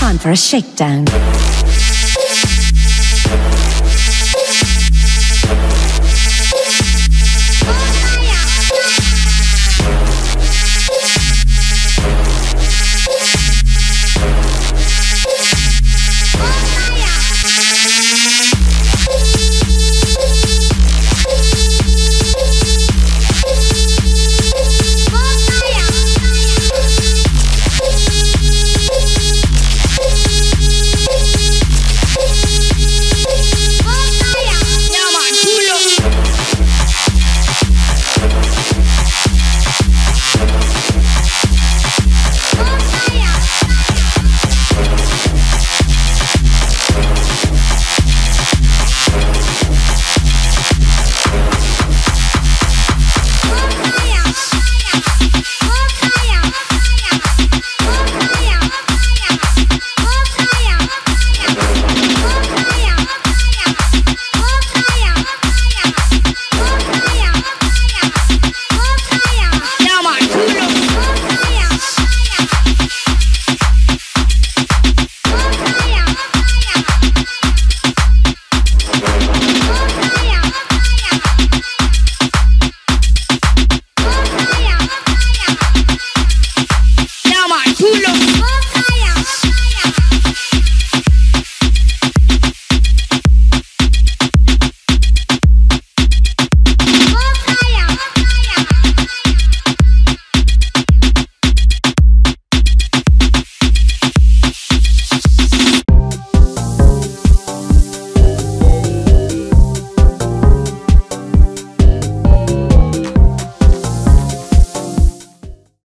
Time for a shakedown.